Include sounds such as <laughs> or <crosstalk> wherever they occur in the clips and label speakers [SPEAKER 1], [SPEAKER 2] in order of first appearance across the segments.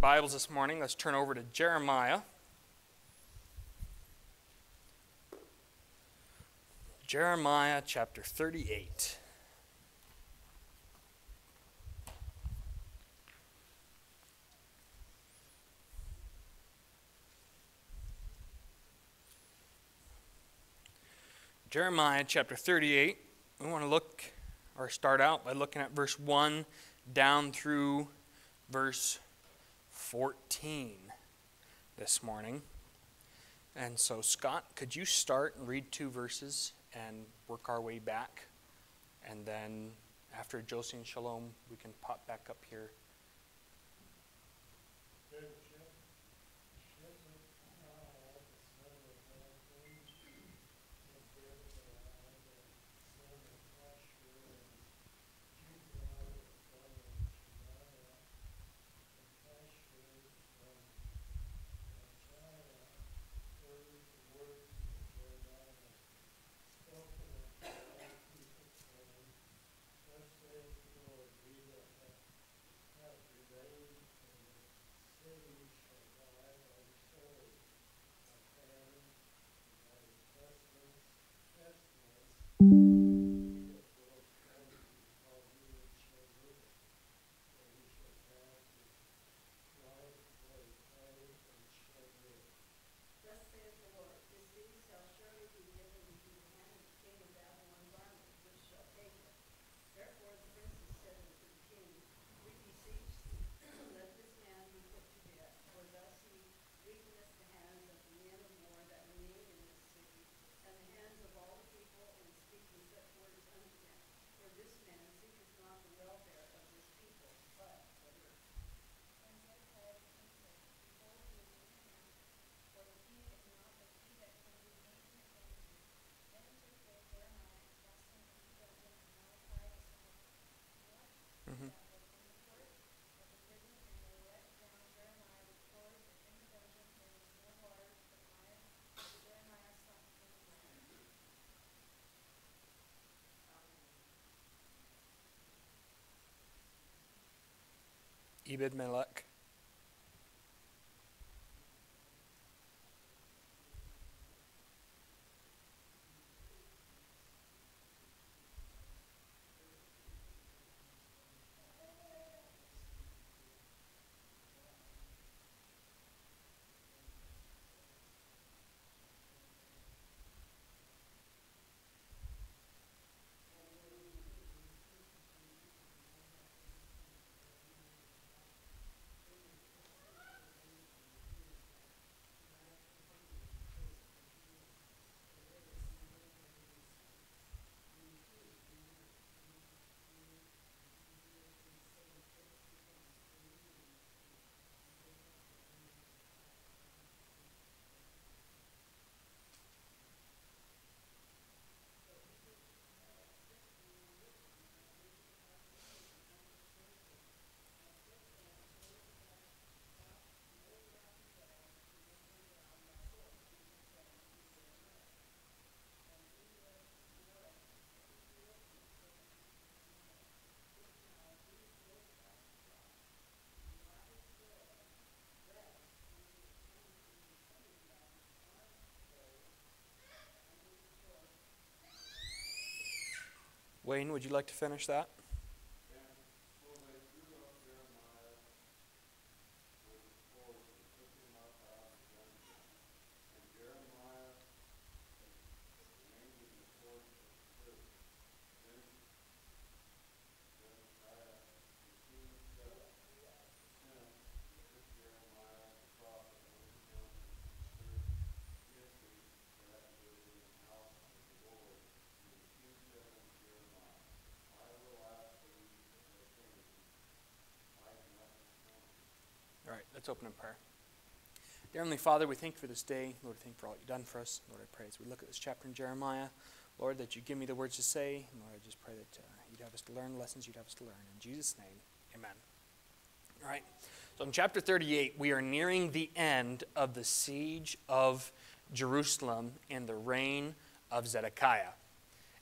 [SPEAKER 1] Bibles this morning, let's turn over to Jeremiah. Jeremiah chapter 38. Jeremiah chapter 38. We want to look or start out by looking at verse 1 down through verse 14 this morning. And so, Scott, could you start and read two verses and work our way back? And then after Josie and Shalom, we can pop back up here Ebed Melech. Wayne, would you like to finish that? Let's open in prayer. Dear Heavenly Father, we thank you for this day. Lord, thank you for all you've done for us. Lord, I pray as we look at this chapter in Jeremiah, Lord, that you give me the words to say. And Lord, I just pray that uh, you'd have us to learn lessons you'd have us to learn. In Jesus' name, amen. All right, so in chapter 38, we are nearing the end of the siege of Jerusalem and the reign of Zedekiah.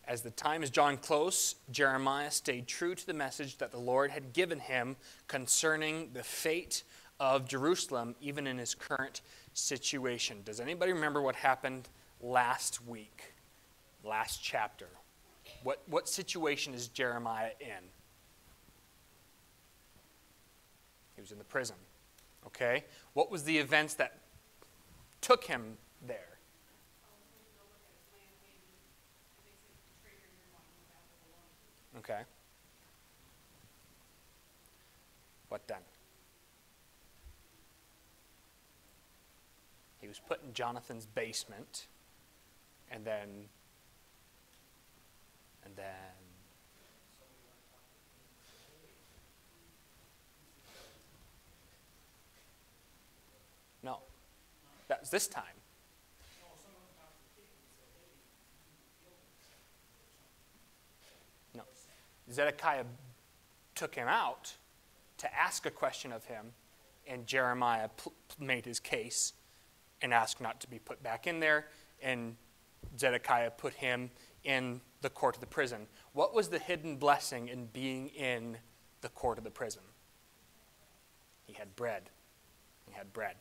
[SPEAKER 1] As the time is drawing close, Jeremiah stayed true to the message that the Lord had given him concerning the fate of Jerusalem, even in his current situation. Does anybody remember what happened last week, last chapter? What, what situation is Jeremiah in? He was in the prison. Okay? What was the events that took him there? Okay. What then? He was put in Jonathan's basement, and then, and then, no, that was this time. No, Zedekiah took him out to ask a question of him, and Jeremiah made his case and asked not to be put back in there, and Zedekiah put him in the court of the prison. What was the hidden blessing in being in the court of the prison? He had bread. He had bread.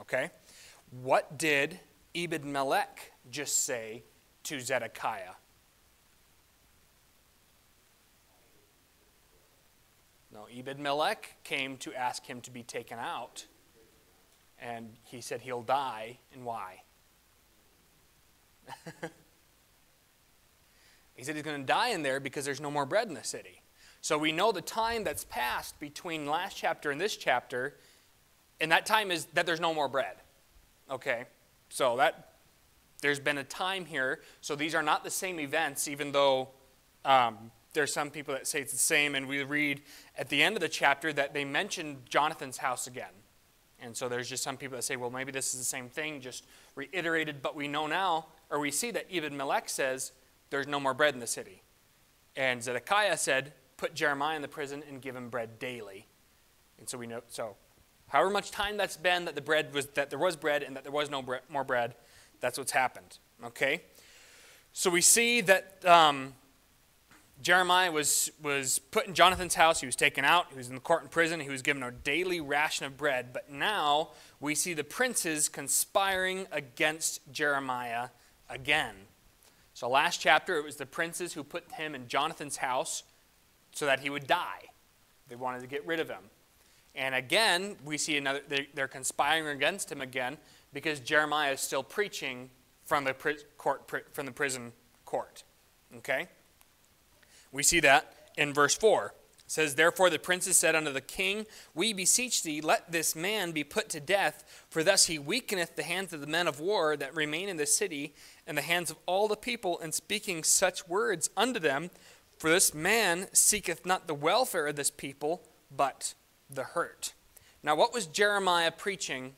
[SPEAKER 1] Okay? What did Ebed Melech just say to Zedekiah? No, Ebed Melech came to ask him to be taken out and he said he'll die, and why? <laughs> he said he's going to die in there because there's no more bread in the city. So we know the time that's passed between last chapter and this chapter, and that time is that there's no more bread. Okay? So that there's been a time here. So these are not the same events, even though um, there's some people that say it's the same. And we read at the end of the chapter that they mentioned Jonathan's house again. And so there's just some people that say, well, maybe this is the same thing, just reiterated, but we know now, or we see that Ebed Melech says, there's no more bread in the city. And Zedekiah said, put Jeremiah in the prison and give him bread daily. And so we know, so however much time that's been that the bread was, that there was bread and that there was no bre- more bread, that's what's happened. Okay? So we see that um, Jeremiah was, was put in Jonathan's house. He was taken out. He was in the court and prison. He was given a daily ration of bread. But now we see the princes conspiring against Jeremiah again. So, last chapter, it was the princes who put him in Jonathan's house so that he would die. They wanted to get rid of him. And again, we see another, they're conspiring against him again because Jeremiah is still preaching from the, court, from the prison court. Okay? We see that in verse 4. It says, Therefore the princes said unto the king, We beseech thee, let this man be put to death, for thus he weakeneth the hands of the men of war that remain in the city, and the hands of all the people, in speaking such words unto them. For this man seeketh not the welfare of this people, but the hurt. Now, what was Jeremiah preaching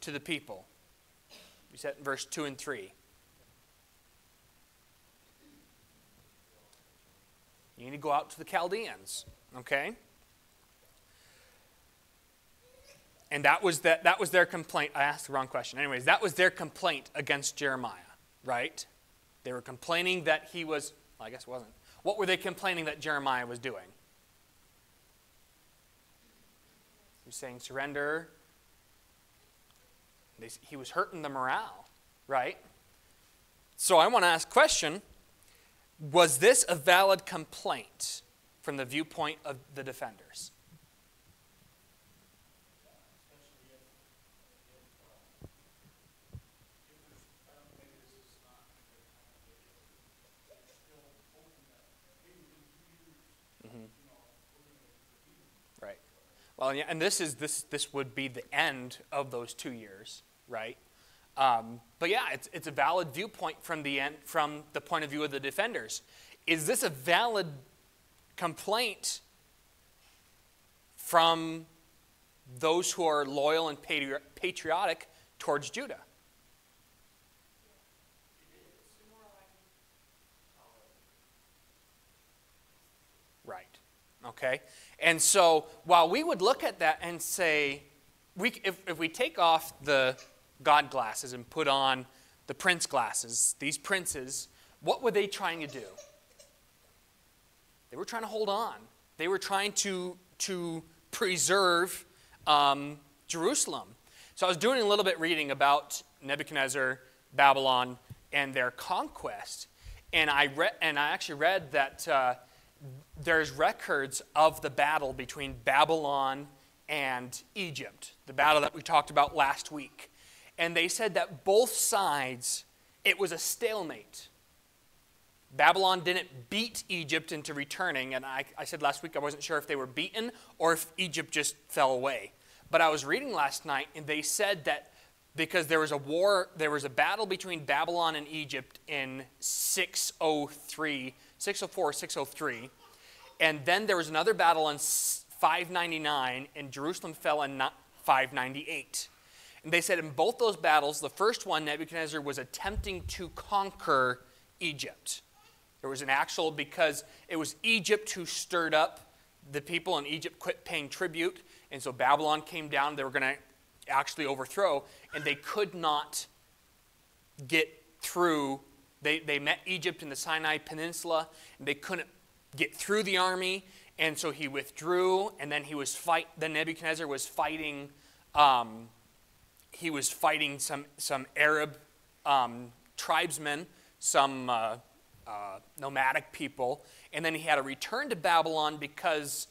[SPEAKER 1] to the people? We said in verse 2 and 3. You need to go out to the Chaldeans, okay? And that was, that, that was their complaint. I asked the wrong question. Anyways, that was their complaint against Jeremiah, right? They were complaining that he was, well, I guess it wasn't. What were they complaining that Jeremiah was doing? He was saying, surrender. They, he was hurting the morale, right? So I want to ask a question was this a valid complaint from the viewpoint of the defenders? Mm-hmm. Right. Well, and this is this this would be the end of those two years, right? Um, but yeah, it's, it's a valid viewpoint from the, end, from the point of view of the defenders. Is this a valid complaint from those who are loyal and patriotic towards Judah? Right. Okay. And so while we would look at that and say, we, if, if we take off the God glasses and put on the prince glasses, these princes, what were they trying to do? They were trying to hold on. They were trying to, to preserve um, Jerusalem. So I was doing a little bit reading about Nebuchadnezzar, Babylon, and their conquest. And I, read, and I actually read that uh, there's records of the battle between Babylon and Egypt, the battle that we talked about last week. And they said that both sides, it was a stalemate. Babylon didn't beat Egypt into returning, and I, I said last week I wasn't sure if they were beaten or if Egypt just fell away. But I was reading last night, and they said that because there was a war, there was a battle between Babylon and Egypt in 603, 604, 603. And then there was another battle in 599, and Jerusalem fell in 598. And they said in both those battles, the first one, Nebuchadnezzar was attempting to conquer Egypt. There was an actual, because it was Egypt who stirred up the people, and Egypt quit paying tribute. And so Babylon came down. They were going to actually overthrow, and they could not get through. They, they met Egypt in the Sinai Peninsula, and they couldn't get through the army, and so he withdrew, and then he was fight. Then Nebuchadnezzar was fighting. Um, he was fighting some some Arab um, tribesmen, some uh, uh, nomadic people, and then he had to return to Babylon because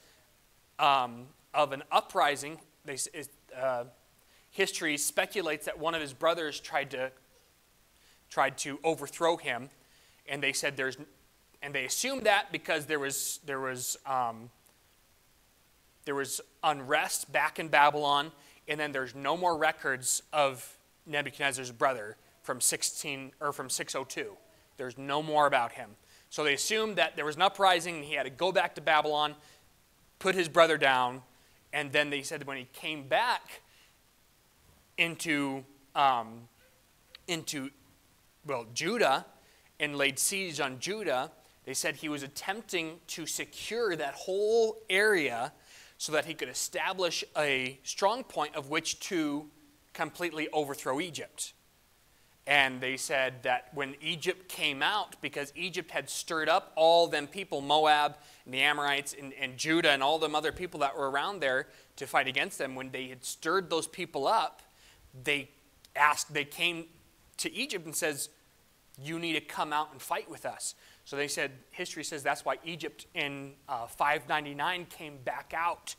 [SPEAKER 1] um, of an uprising. They, uh, history speculates that one of his brothers tried to tried to overthrow him, and they said there's, and they assumed that because there was there was um, there was unrest back in Babylon, and then there's no more records of Nebuchadnezzar's brother from 16 or from 602. There's no more about him. So they assumed that there was an uprising and he had to go back to Babylon, put his brother down, and then they said when he came back into, um, into well, Judah and laid siege on Judah, they said he was attempting to secure that whole area so that he could establish a strong point of which to completely overthrow Egypt. And they said that when Egypt came out, because Egypt had stirred up all them people, Moab and the Amorites and, and Judah and all them other people that were around there to fight against them, when they had stirred those people up, they asked, they came to Egypt and says, you need to come out and fight with us. So they said, history says that's why Egypt in uh, 599 came back out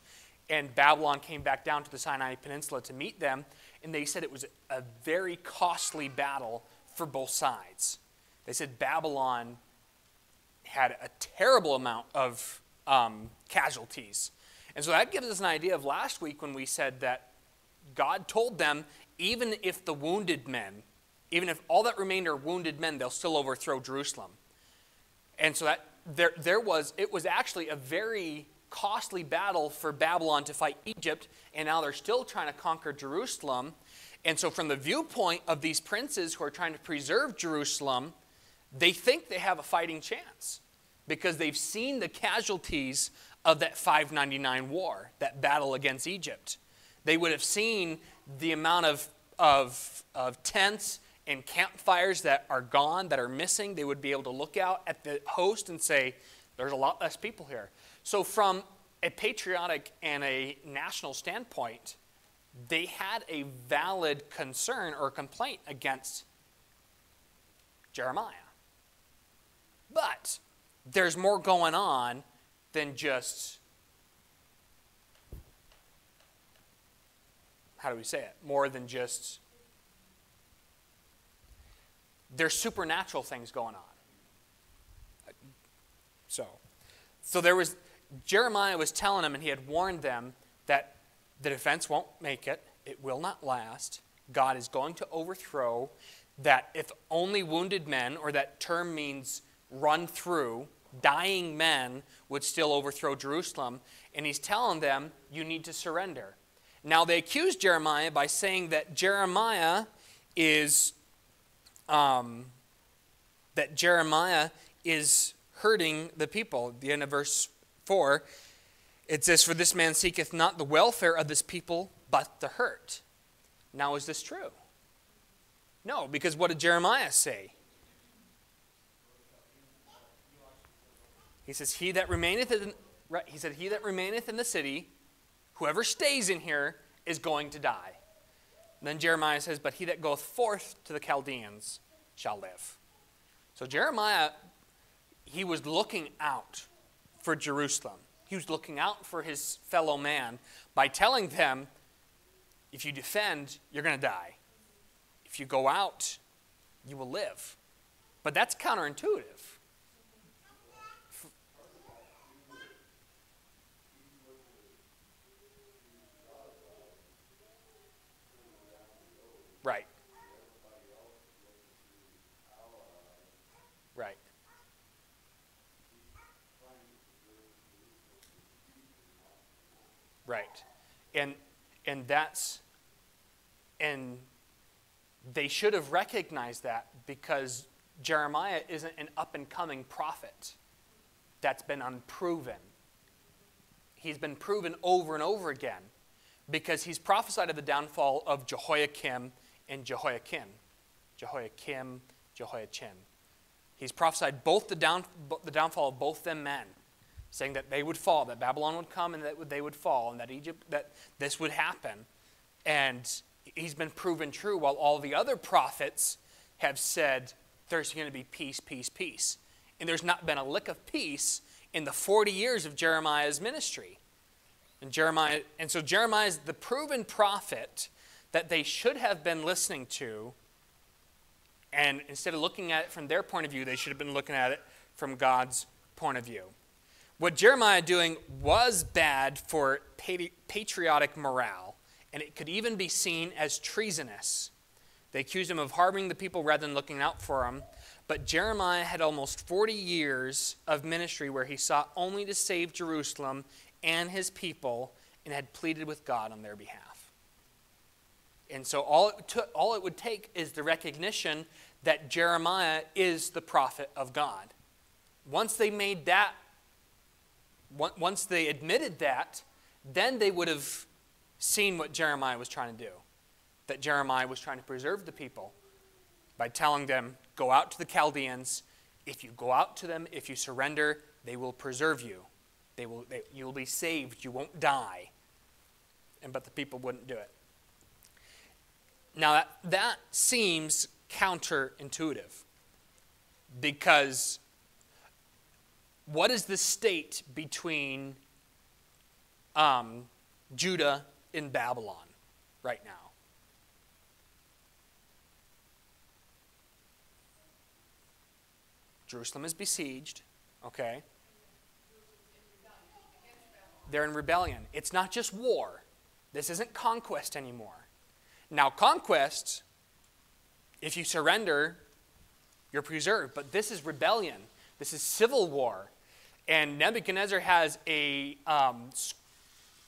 [SPEAKER 1] and Babylon came back down to the Sinai Peninsula to meet them and they said it was a very costly battle for both sides. They said Babylon had a terrible amount of um, casualties. And so that gives us an idea of last week when we said that God told them, even if the wounded men, even if all that remained are wounded men, they'll still overthrow Jerusalem. And so that there, there was, it was actually a very costly battle for Babylon to fight Egypt, and now they're still trying to conquer Jerusalem. And so, from the viewpoint of these princes who are trying to preserve Jerusalem, they think they have a fighting chance because they've seen the casualties of that 599 war, that battle against Egypt. They would have seen the amount of, of, of tents and campfires that are gone, that are missing. They would be able to look out at the host and say, there's a lot less people here. So, from a patriotic and a national standpoint, they had a valid concern or complaint against Jeremiah. But there's more going on than just, how do we say it? More than just, there's supernatural things going on. So, so there was, Jeremiah was telling them, and he had warned them that the defense won't make it, it will not last. God is going to overthrow. That if only wounded men, or that term means run through, dying men would still overthrow Jerusalem. And he's telling them, you need to surrender. Now, they accuse Jeremiah by saying that Jeremiah is, um, that Jeremiah is hurting the people. the end of verse 4, it says, For this man seeketh not the welfare of this people, but the hurt. Now, is this true? No, because what did Jeremiah say? He says, He that remaineth in, right, he said, He that remaineth in the city, whoever stays in here, is going to die. And then Jeremiah says, But he that goeth forth to the Chaldeans shall live. So Jeremiah, he was looking out for Jerusalem. He was looking out for his fellow man by telling them, if you defend, you're going to die. If you go out, you will live. But that's counterintuitive. Right. Right. Right. And and that's and they should have recognized that because Jeremiah isn't an up and coming prophet that's been unproven. He's been proven over and over again because he's prophesied of the downfall of Jehoiakim and Jehoiakim. Jehoiakim, Jehoiachin. He's prophesied both the, down, the downfall of both them men, saying that they would fall, that Babylon would come and that they would fall, and that Egypt, that this would happen. And he's been proven true, while all the other prophets have said there's going to be peace, peace, peace. And there's not been a lick of peace in the 40 years of Jeremiah's ministry. And Jeremiah, and so Jeremiah is the proven prophet that they should have been listening to. And instead of looking at it from their point of view, they should have been looking at it from God's point of view. What Jeremiah doing was bad for patriotic morale, and it could even be seen as treasonous. They accused him of harboring the people rather than looking out for them. But Jeremiah had almost 40 years of ministry where he sought only to save Jerusalem and his people and had pleaded with God on their behalf. And so all it, took, all it would take is the recognition that Jeremiah is the prophet of God. Once they made that, once they admitted that, then they would have seen what Jeremiah was trying to do. That Jeremiah was trying to preserve the people by telling them, Go out to the Chaldeans. If you go out to them, if you surrender, they will preserve you. They will, they, you will be saved. You won't die. And, but the people wouldn't do it. Now, that, that seems counterintuitive because what is the state between um, Judah and Babylon right now? Jerusalem is besieged, okay? They're in rebellion. It's not just war. This isn't conquest anymore. Now, conquests, if you surrender, you're preserved. But this is rebellion. This is civil war. And Nebuchadnezzar has a, um,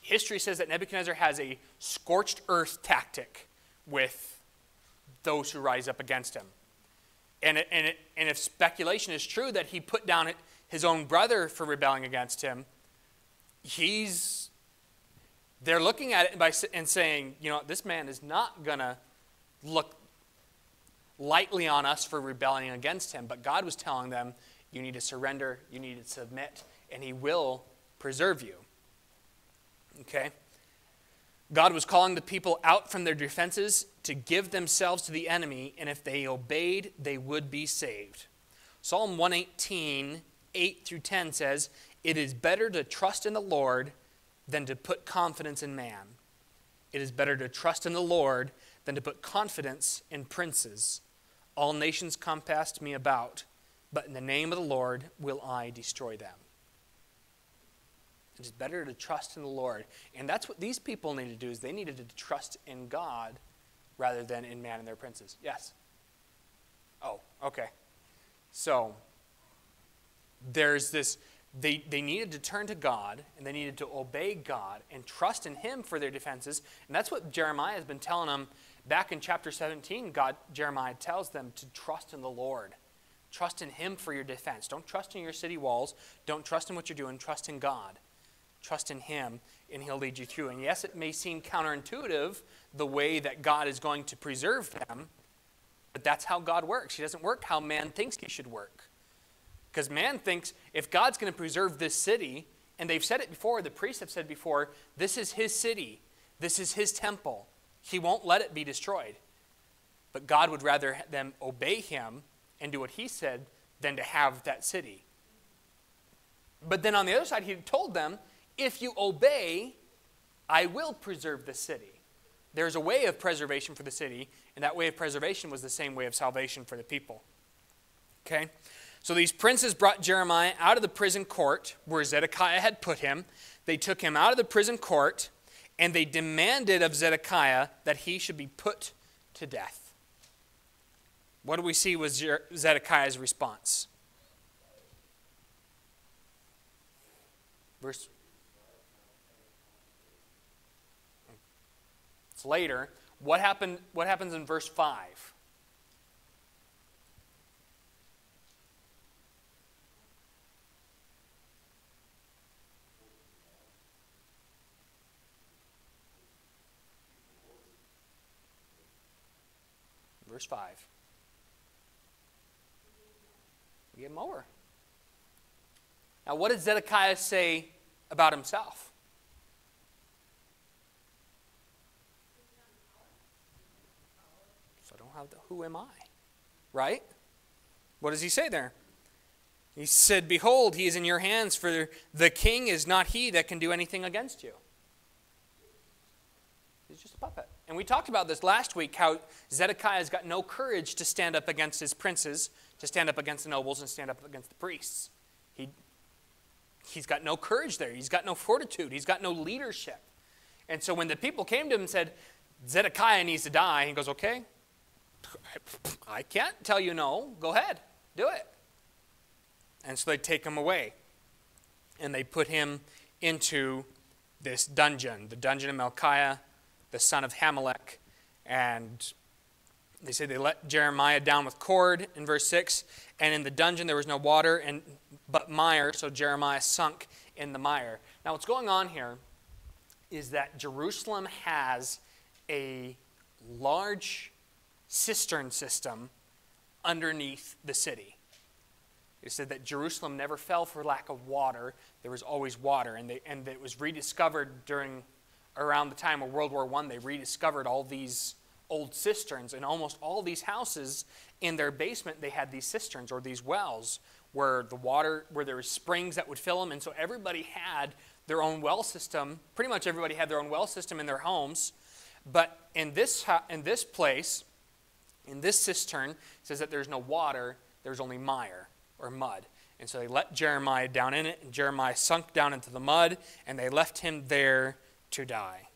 [SPEAKER 1] history says that Nebuchadnezzar has a scorched earth tactic with those who rise up against him. And, it, and, it, and if speculation is true that he put down his own brother for rebelling against him, he's they're looking at it by, and saying, you know, this man is not going to look lightly on us for rebelling against him. But God was telling them, you need to surrender, you need to submit, and he will preserve you. Okay? God was calling the people out from their defenses to give themselves to the enemy, and if they obeyed, they would be saved. Psalm 118, 8 through 10 says, It is better to trust in the Lord than to put confidence in man. It is better to trust in the Lord than to put confidence in princes. All nations compassed me about, but in the name of the Lord will I destroy them. It is better to trust in the Lord. And that's what these people needed to do is they needed to trust in God rather than in man and their princes. Yes? Oh, okay. So there's this they, they needed to turn to God and they needed to obey God and trust in Him for their defenses. And that's what Jeremiah has been telling them back in chapter 17. God, Jeremiah tells them to trust in the Lord. Trust in Him for your defense. Don't trust in your city walls. Don't trust in what you're doing. Trust in God. Trust in Him, and He'll lead you through. And yes, it may seem counterintuitive the way that God is going to preserve them, but that's how God works. He doesn't work how man thinks He should work. Because man thinks if God's going to preserve this city, and they've said it before, the priests have said before, this is His city. This is his temple. He won't let it be destroyed. But God would rather them obey him and do what he said than to have that city. But then on the other side, he told them, if you obey, I will preserve the city. There's a way of preservation for the city, and that way of preservation was the same way of salvation for the people. Okay? So these princes brought Jeremiah out of the prison court where Zedekiah had put him. They took him out of the prison court, and they demanded of Zedekiah that he should be put to death. What do we see was Zedekiah's response? Verse It's later. What happened what happens in verse 5? Verse 5. We get more. Now, what did Zedekiah say about himself? So I don't have the who am I? Right? What does he say there? He said, Behold, he is in your hands, for the king is not he that can do anything against you. He's just a puppet. And we talked about this last week how Zedekiah has got no courage to stand up against his princes, to stand up against the nobles, and stand up against the priests. He, he's got no courage there. He's got no fortitude. He's got no leadership. And so when the people came to him and said, Zedekiah needs to die, he goes, Okay, I can't tell you no. Go ahead, do it. And so they take him away. And they put him into this dungeon, the dungeon of Malchiah, the son of Hammelech. And they say they let Jeremiah down with cord in verse 6. And in the dungeon there was no water and but mire, so Jeremiah sunk in the mire. Now, what's going on here is that Jerusalem has a large cistern system underneath the city. It said that Jerusalem never fell for lack of water. There was always water, and, they, and it was rediscovered during around the time of World War I. They rediscovered all these old cisterns, and almost all these houses in their basement they had these cisterns or these wells where the water, where there were springs that would fill them. And so everybody had their own well system. Pretty much everybody had their own well system in their homes. But in this, in this place, in this cistern, says that there's no water, there's only mire or mud. And so they let Jeremiah down in it, and Jeremiah sunk down into the mud, and they left him there to die.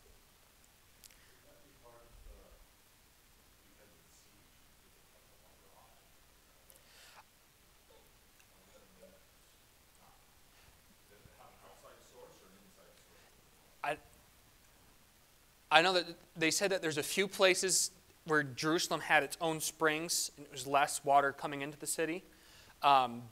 [SPEAKER 1] I know that they said that there's a few places where Jerusalem had its own springs and it was less water coming into the city. Um,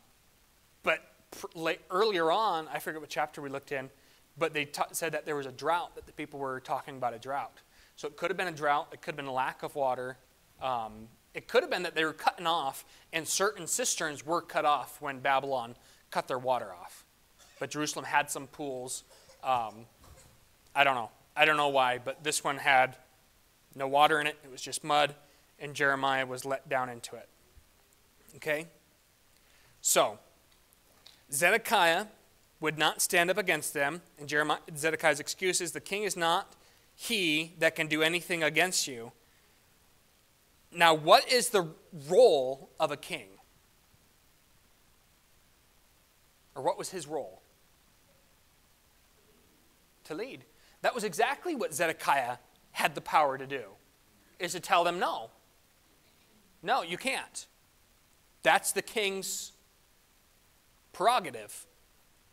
[SPEAKER 1] but pr- late, earlier on, I forget what chapter we looked in, but they said that there was a drought, that the people were talking about a drought. So it could have been a drought, it could have been a lack of water. Um, it could have been that they were cutting off, and certain cisterns were cut off when Babylon cut their water off. But Jerusalem had some pools. Um, I don't know. I don't know why, but this one had no water in it. It was just mud, and Jeremiah was let down into it. Okay? So, Zedekiah would not stand up against them, and Jeremiah, Zedekiah's excuse is the king is not he that can do anything against you. Now, what is the role of a king? Or what was his role? To lead. That was exactly what Zedekiah had the power to do, is to tell them no. No, you can't. That's the king's prerogative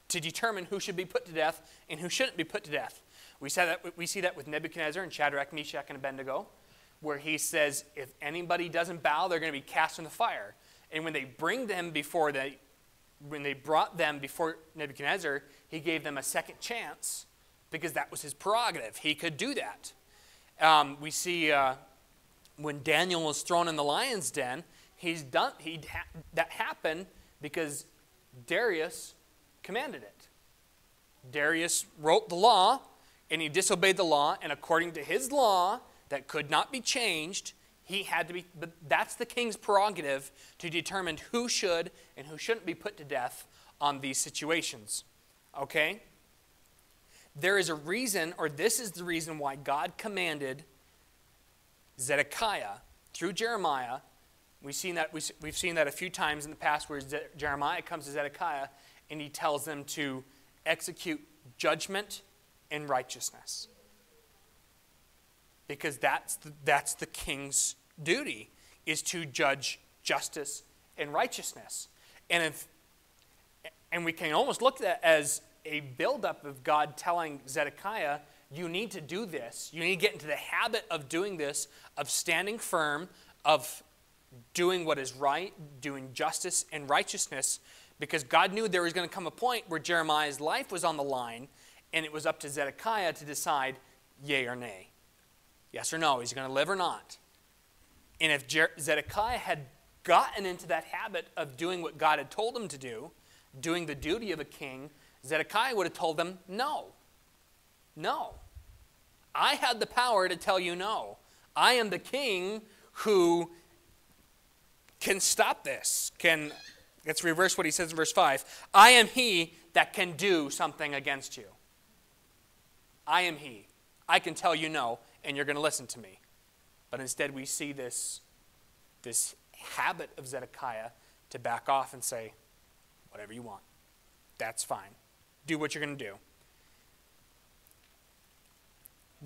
[SPEAKER 1] to determine who should be put to death and who shouldn't be put to death. We, said that, we see that with Nebuchadnezzar and Shadrach, Meshach, and Abednego, where he says if anybody doesn't bow, they're going to be cast in the fire. And when they bring them before they, when they brought them before Nebuchadnezzar, he gave them a second chance because that was his prerogative. He could do that. Um, we see uh, when Daniel was thrown in the lion's den, he's done, he ha- that happened because Darius commanded it. Darius wrote the law, and he disobeyed the law, and according to his law that could not be changed, he had to be, but that's the king's prerogative to determine who should and who shouldn't be put to death on these situations. Okay? There is a reason, or this is the reason why God commanded Zedekiah through Jeremiah. We've seen that, we've seen that a few times in the past where Jeremiah comes to Zedekiah and he tells them to execute judgment and righteousness because that's the, that's the king's duty is to judge justice and righteousness. And if and we can almost look at that as a buildup of God telling Zedekiah, you need to do this. You need to get into the habit of doing this, of standing firm, of doing what is right, doing justice and righteousness, because God knew there was going to come a point where Jeremiah's life was on the line, and it was up to Zedekiah to decide yay or nay. Yes or no, he's going to live or not. And if Zedekiah had gotten into that habit of doing what God had told him to do, doing the duty of a king, Zedekiah would have told them, no. No. I had the power to tell you no. I am the king who can stop this. Can let's reverse what he says in verse 5. I am he that can do something against you. I am he. I can tell you no and you're going to listen to me. But instead, we see this, this habit of Zedekiah to back off and say, whatever you want. That's fine. Do what you're going to do.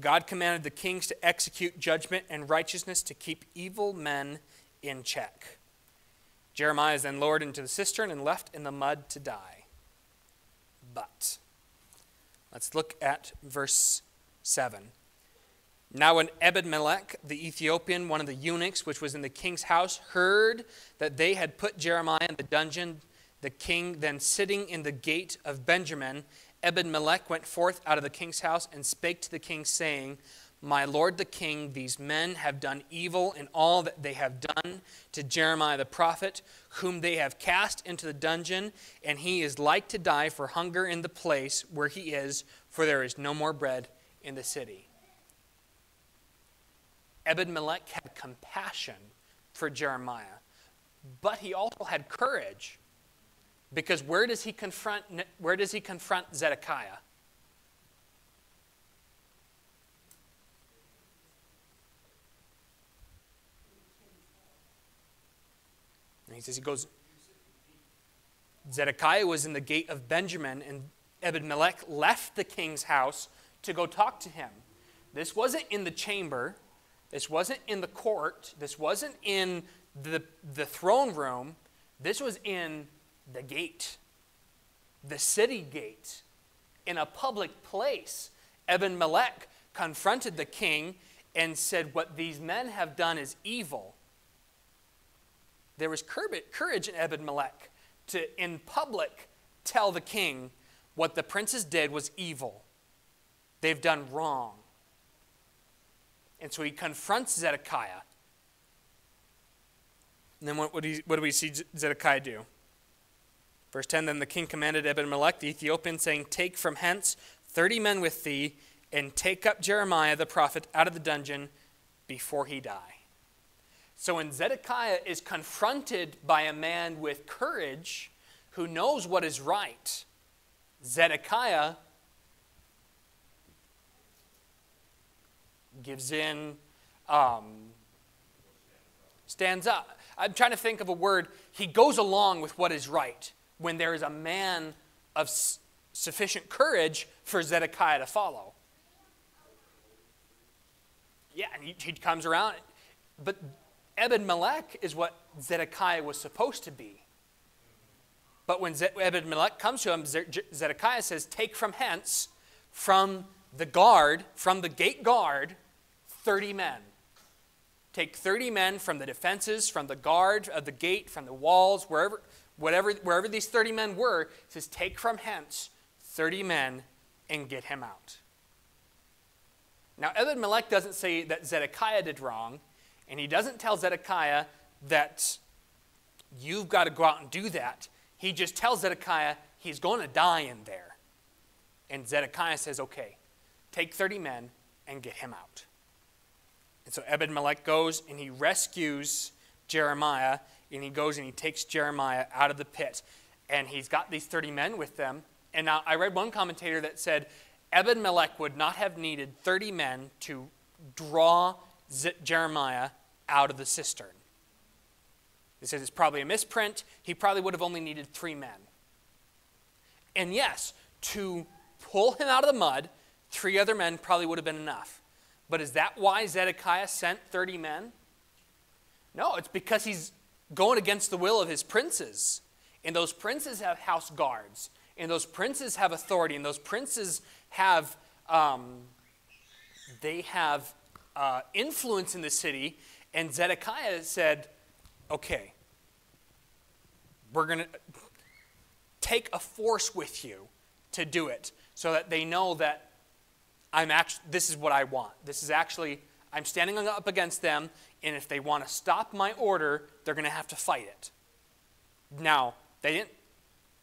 [SPEAKER 1] God commanded the kings to execute judgment and righteousness to keep evil men in check. Jeremiah is then lowered into the cistern and left in the mud to die. But, let's look at verse 7. Now, when Ebed-Melech, the Ethiopian, one of the eunuchs which was in the king's house, heard that they had put Jeremiah in the dungeon, the king then sitting in the gate of Benjamin, Ebed-Melech went forth out of the king's house and spake to the king, saying, My lord the king, these men have done evil in all that they have done to Jeremiah the prophet, whom they have cast into the dungeon, and he is like to die for hunger in the place where he is, for there is no more bread in the city. Ebed-Melech had compassion for Jeremiah, but he also had courage. Because where does he confront, where does he confront Zedekiah? And he says he goes, Zedekiah was in the gate of Benjamin, and Ebed-Melech left the king's house to go talk to him. This wasn't in the chamber. This wasn't in the court. This wasn't in the, the throne room. This was in the gate, the city gate, in a public place. Ebed-Melech confronted the king and said, What these men have done is evil. There was courage in Ebed-Melech to, in public, tell the king what the princes did was evil. They've done wrong. And so he confronts Zedekiah. And then what, what, do, you, what do we see Zedekiah do? Verse 10 Then the king commanded Ebed-Melech the Ethiopian, saying, Take from hence thirty men with thee, and take up Jeremiah the prophet out of the dungeon before he die. So when Zedekiah is confronted by a man with courage who knows what is right, Zedekiah gives in, um, stands up. I'm trying to think of a word. He goes along with what is right when there is a man of sufficient courage for Zedekiah to follow. Yeah, and he, he comes around. But Ebed Melech is what Zedekiah was supposed to be. But when Ebed Melech comes to him, Zedekiah says, Take from hence, from the guard, from the gate guard, 30 men. Take 30 men from the defenses, from the guard of the gate, from the walls, wherever, whatever, wherever these 30 men were. Says, Take from hence 30 men and get him out. Now, Ebed Melech doesn't say that Zedekiah did wrong, and he doesn't tell Zedekiah that you've got to go out and do that. He just tells Zedekiah he's going to die in there. And Zedekiah says, Okay, take 30 men and get him out. And so Ebed Melech goes and he rescues Jeremiah, and he goes and he takes Jeremiah out of the pit. And he's got these 30 men with them. And now I read one commentator that said Ebed Melech would not have needed 30 men to draw Jeremiah out of the cistern. He says it's probably a misprint. He probably would have only needed three men. And yes, to pull him out of the mud, three other men probably would have been enough. But is that why Zedekiah sent 30 men? No, it's because he's going against the will of his princes. And those princes have house guards. And those princes have authority. And those princes have, um, they have uh, influence in the city. And Zedekiah said, okay, we're going to take a force with you to do it so that they know that I'm actually, this is what I want. This is actually, I'm standing up against them, and if they want to stop my order, they're going to have to fight it. Now, they didn't,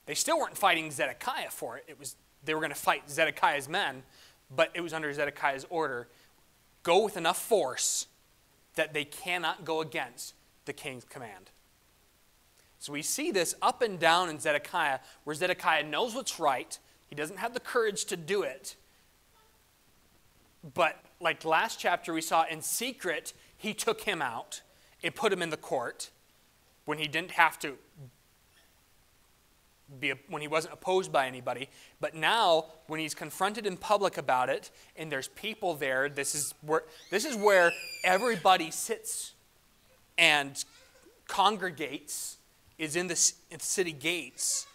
[SPEAKER 1] they still weren't fighting Zedekiah for it. It was, they were going to fight Zedekiah's men, but it was under Zedekiah's order. Go with enough force that they cannot go against the king's command. So we see this up and down in Zedekiah, where Zedekiah knows what's right. He doesn't have the courage to do it. But like last chapter, we saw in secret, he took him out and put him in the court when he didn't have to be, when he wasn't opposed by anybody. But now, when he's confronted in public about it, and there's people there, this is where, this is where everybody sits and congregates, is in the city gates.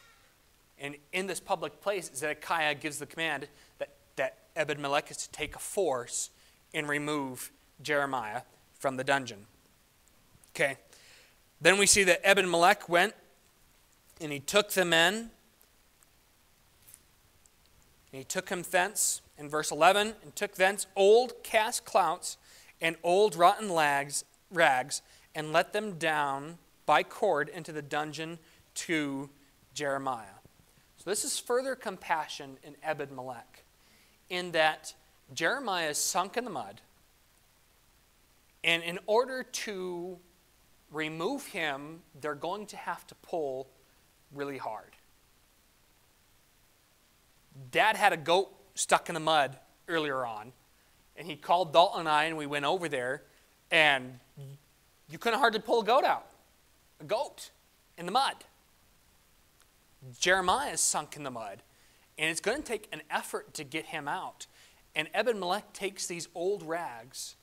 [SPEAKER 1] And in this public place, Zedekiah gives the command that, that Ebed Melech is to take a force and remove Jeremiah from the dungeon. Okay. Then we see that Ebed Melech went and he took the men, and he took him thence, in verse 11, and took thence old cast clouts and old rotten lags, rags, and let them down by cord into the dungeon to Jeremiah. So this is further compassion in Ebed Melech, in that Jeremiah is sunk in the mud, and in order to remove him, they're going to have to pull really hard. Dad had a goat stuck in the mud earlier on, and he called Dalton and I, and we went over there, and you couldn't hardly pull a goat out. A goat in the mud. Jeremiah is sunk in the mud, and it's going to take an effort to get him out. And Ebed Melech takes these old rags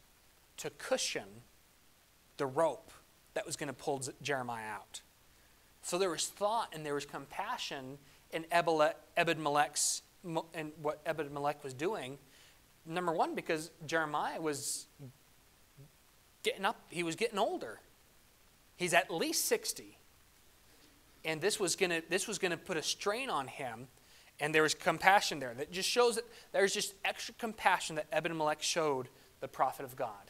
[SPEAKER 1] to cushion the rope that was going to pull Jeremiah out. So there was thought and there was compassion in Ebed Melech's and what Ebed Melech was doing. Number one, because Jeremiah was getting up, he was getting older. He's at least 60. And this was gonna this was gonna put a strain on him. And there was compassion there. That just shows that there's just extra compassion that Ebed Melech showed the prophet of God.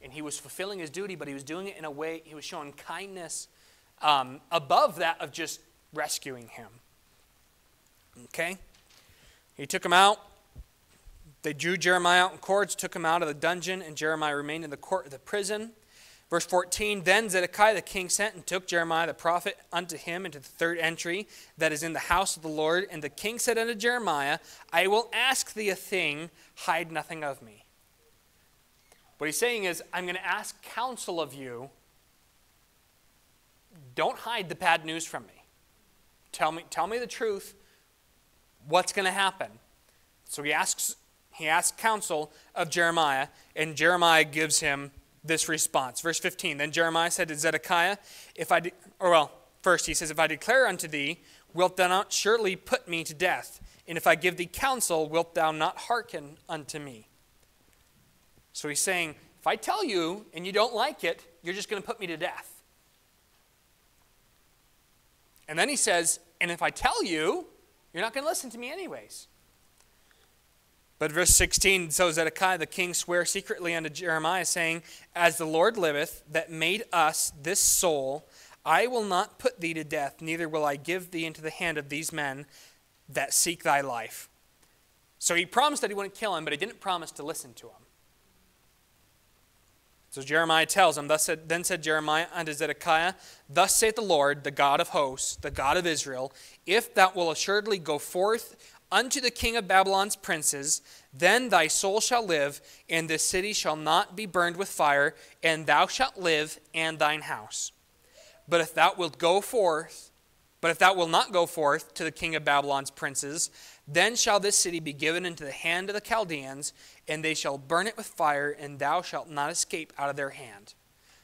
[SPEAKER 1] And he was fulfilling his duty, but he was doing it in a way, he was showing kindness um, above that of just rescuing him. Okay? He took him out. They drew Jeremiah out in cords, took him out of the dungeon, and Jeremiah remained in the court of the prison. Verse 14 Then Zedekiah the king sent and took Jeremiah the prophet unto him into the third entry that is in the house of the Lord. And the king said unto Jeremiah, I will ask thee a thing, hide nothing of me. What he's saying is, I'm going to ask counsel of you don't hide the bad news from me. Tell me, tell me the truth. What's going to happen? So he asks, he asks counsel of Jeremiah, and Jeremiah gives him this response. Verse 15 Then Jeremiah said to Zedekiah, If I, de- or well, first he says, If I declare unto thee, wilt thou not surely put me to death? And if I give thee counsel, wilt thou not hearken unto me? So he's saying, If I tell you and you don't like it, you're just going to put me to death. And then he says, And if I tell you, you're not going to listen to me anyways. But verse 16 So Zedekiah the king sware secretly unto Jeremiah, saying, As the Lord liveth, that made us this soul, I will not put thee to death, neither will I give thee into the hand of these men that seek thy life. So he promised that he wouldn't kill him, but he didn't promise to listen to him. So Jeremiah tells him, Thus said, Then said Jeremiah unto Zedekiah, Thus saith the Lord, the God of hosts, the God of Israel, If thou wilt assuredly go forth unto the king of Babylon's princes, then thy soul shall live, and this city shall not be burned with fire, and thou shalt live, and thine house. But if thou wilt go forth, but if thou wilt not go forth to the king of Babylon's princes, then shall this city be given into the hand of the Chaldeans, and they shall burn it with fire, and thou shalt not escape out of their hand.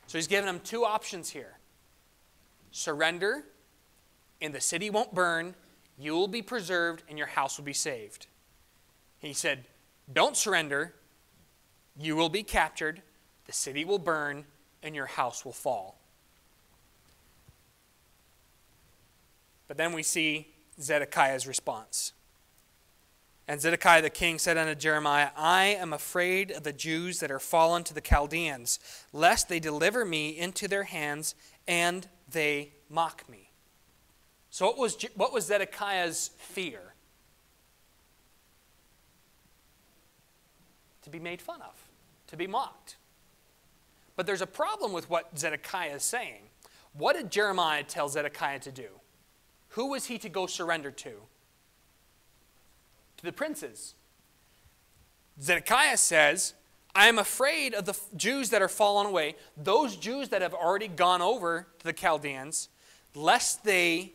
[SPEAKER 1] So he's given them two options here surrender, and the city won't burn, you will be preserved, and your house will be saved. He said, Don't surrender, you will be captured, the city will burn, and your house will fall. But then we see Zedekiah's response. And Zedekiah the king said unto Jeremiah, I am afraid of the Jews that are fallen to the Chaldeans, lest they deliver me into their hands and they mock me. So, what was, what was Zedekiah's fear? To be made fun of, to be mocked. But there's a problem with what Zedekiah is saying. What did Jeremiah tell Zedekiah to do? Who was he to go surrender to? To the princes. Zedekiah says, I am afraid of the Jews that are fallen away, those Jews that have already gone over to the Chaldeans, lest they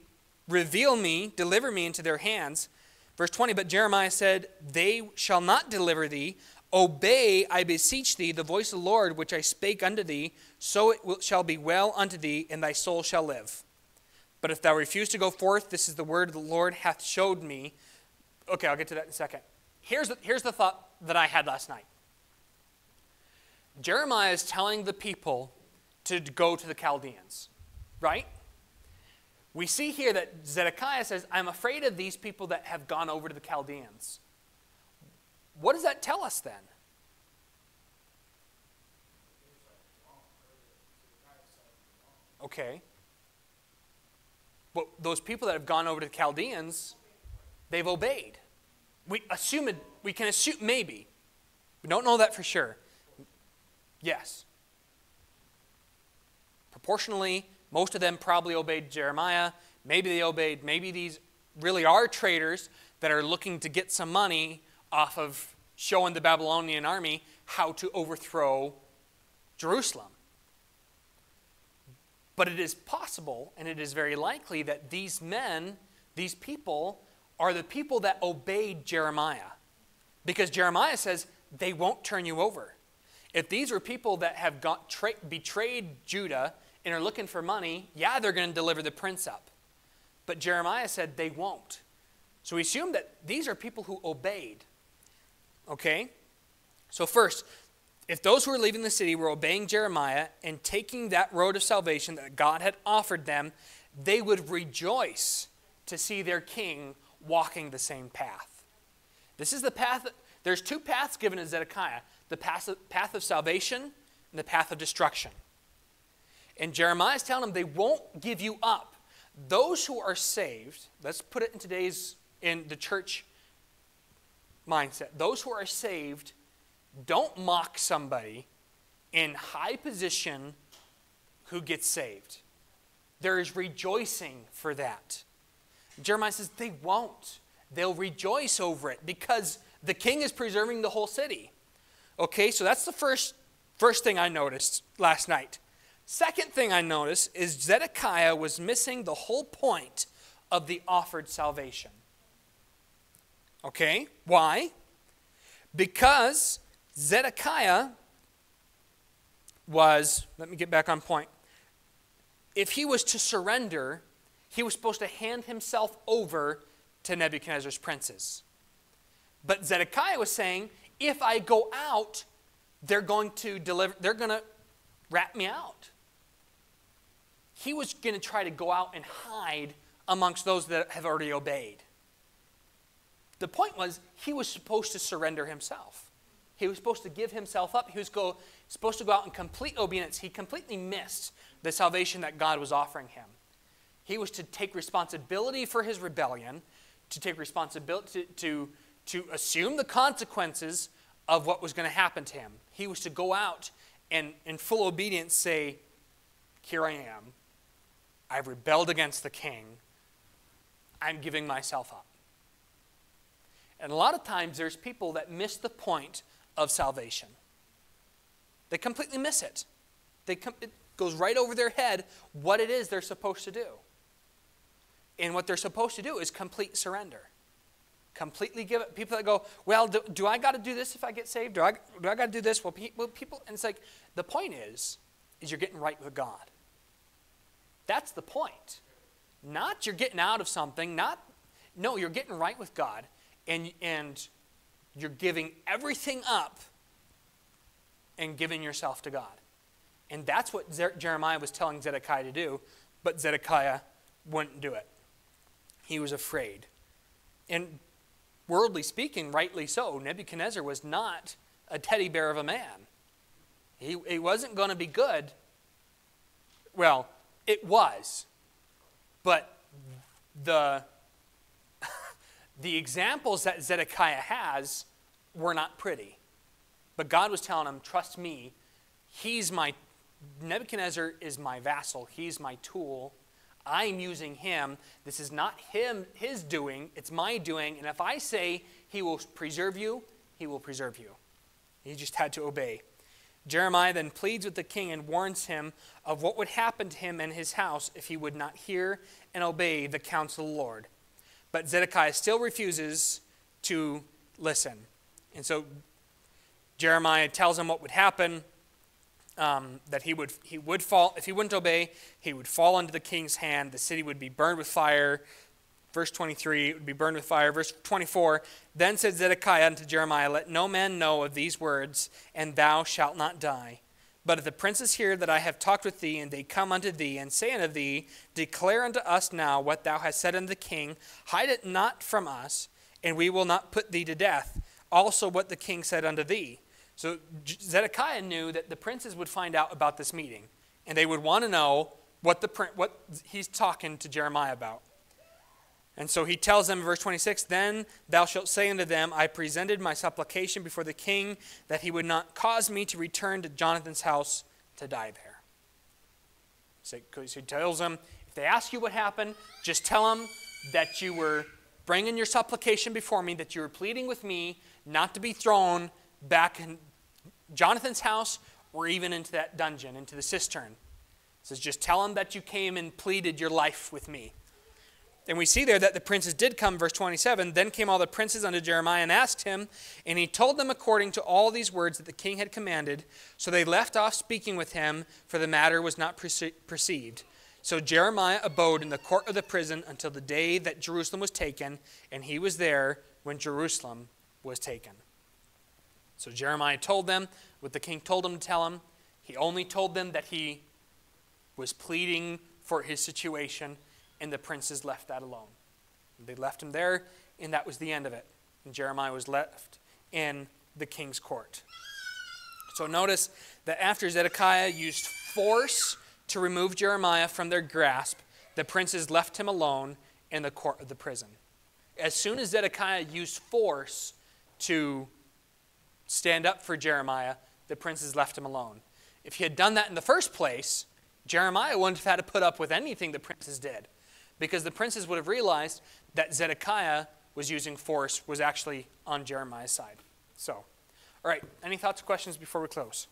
[SPEAKER 1] reveal me, deliver me into their hands. Verse 20, but Jeremiah said, They shall not deliver thee. Obey, I beseech thee, the voice of the Lord which I spake unto thee, so it will, shall be well unto thee, and thy soul shall live. But if thou refuse to go forth, this is the word the Lord hath showed me. Okay, I'll get to that in a second. Here's the, here's the thought that I had last night Jeremiah is telling the people to go to the Chaldeans, right? We see here that Zedekiah says, I'm afraid of these people that have gone over to the Chaldeans. What does that tell us then? Okay. But those people that have gone over to the Chaldeans, they've obeyed. We assume it, we can assume maybe. We don't know that for sure. Yes. Proportionally, most of them probably obeyed Jeremiah. Maybe they obeyed, maybe these really are traders that are looking to get some money off of showing the Babylonian army how to overthrow Jerusalem. But it is possible, and it is very likely, that these men, these people, are the people that obeyed Jeremiah. Because Jeremiah says, they won't turn you over. If these are people that have got tra- betrayed Judah and are looking for money, yeah, they're going to deliver the prince up. But Jeremiah said they won't. So we assume that these are people who obeyed. Okay? So, first, if those who were leaving the city were obeying Jeremiah and taking that road of salvation that God had offered them, they would rejoice to see their king walking the same path. This is the path, there's two paths given to Zedekiah the path of, path of salvation and the path of destruction. And Jeremiah is telling them they won't give you up. Those who are saved, let's put it in today's, in the church mindset, those who are saved don't mock somebody in high position who gets saved. There is rejoicing for that. Jeremiah says they won't. They'll rejoice over it because the king is preserving the whole city. Okay, so that's the first, first thing I noticed last night. Second thing I noticed is Zedekiah was missing the whole point of the offered salvation. Okay, why? Because Zedekiah was, let me get back on point. If he was to surrender, he was supposed to hand himself over to Nebuchadnezzar's princes. But Zedekiah was saying, if I go out, they're going to deliver, they're going to rat me out. He was going to try to go out and hide amongst those that have already obeyed. The point was, he was supposed to surrender himself. He was supposed to give himself up. He was go, supposed to go out in complete obedience. He completely missed the salvation that God was offering him. He was to take responsibility for his rebellion, to take responsibility to, to, to assume the consequences of what was going to happen to him. He was to go out and, in full obedience, say, Here I am. I've rebelled against the king. I'm giving myself up. And a lot of times there's people that miss the point of salvation. They completely miss it. They com- it goes right over their head what it is they're supposed to do. And what they're supposed to do is complete surrender. Completely give it. People that go, well, do, do I got to do this if I get saved? Do I, do I got to do this? Well, pe- well, people, and it's like, the point is, is you're getting right with God. That's the point. Not you're getting out of something, not, no, you're getting right with God, and, and you're giving everything up and giving yourself to God. And that's what Jeremiah was telling Zedekiah to do, but Zedekiah wouldn't do it. He was afraid. And worldly speaking, rightly so, Nebuchadnezzar was not a teddy bear of a man. He, he wasn't going to be good. Well, it was. But the, <laughs> the examples that Zedekiah has were not pretty. But God was telling him, trust me, he's my, Nebuchadnezzar is my vassal, he's my tool. I'm using him. This is not him, his doing, it's my doing. And if I say he will preserve you, he will preserve you. He just had to obey. Jeremiah then pleads with the king and warns him of what would happen to him and his house if he would not hear and obey the counsel of the Lord. But Zedekiah still refuses to listen. And so Jeremiah tells him what would happen. Um, that he would, he would fall, if he wouldn't obey, he would fall into the king's hand. The city would be burned with fire. Verse 23, it would be burned with fire. Verse 24, then said Zedekiah unto Jeremiah, Let no man know of these words, and thou shalt not die. But if the princes hear that I have talked with thee, and they come unto thee, and say unto thee, Declare unto us now what thou hast said unto the king, hide it not from us, and we will not put thee to death. Also what the king said unto thee. So Zedekiah knew that the princes would find out about this meeting, and they would want to know what, the, what he's talking to Jeremiah about. And so he tells them in verse 26 Then thou shalt say unto them, I presented my supplication before the king that he would not cause me to return to Jonathan's house to die there. So he tells them, if they ask you what happened, just tell them that you were bringing your supplication before me, that you were pleading with me not to be thrown back Jonathan's house or even into that dungeon, into the cistern. It says, just tell them that you came and pleaded your life with me. And we see there that the princes did come, verse 27. Then came all the princes unto Jeremiah and asked him, and he told them according to all these words that the king had commanded. So they left off speaking with him, for the matter was not perceived. So Jeremiah abode in the court of the prison until the day that Jerusalem was taken, and he was there when Jerusalem was taken. So Jeremiah told them what the king told him to tell him. He only told them that he was pleading for his situation and the princes left that alone. They left him there, and that was the end of it. And Jeremiah was left in the king's court. So notice that after Zedekiah used force to remove Jeremiah from their grasp, the princes left him alone in the court of the prison. As soon as Zedekiah used force to stand up for Jeremiah, the princes left him alone. If he had done that in the first place, Jeremiah wouldn't have had to put up with anything the princes did because the princes would have realized that Zedekiah was using force, was actually on Jeremiah's side. So, all right, any thoughts or questions before we close?